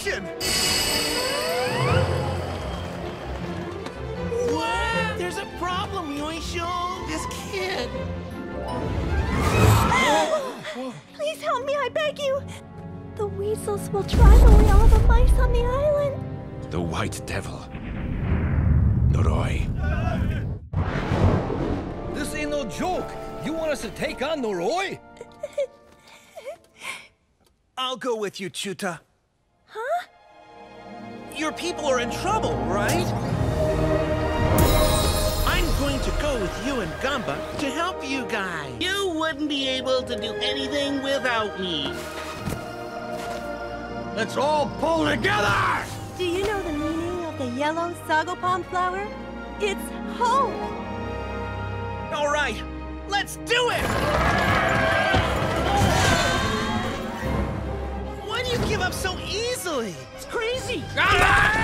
destruction! What? There's a problem, Yoisho. This kid. Please help me, I beg you. The weasels will drive away all the mice on the island. The White Devil. Noroi. This ain't no joke. You want us to take on Noroi? I'll go with you, Chuta. Huh? Your people are in trouble, right? I'm going to go with you and Gamba to help you guys. You wouldn't be able to do anything without me. Let's all pull together! Do you know the meaning of the yellow sago palm flower? It's hope. All right, let's do it! You give up so easily? It's crazy. Ah!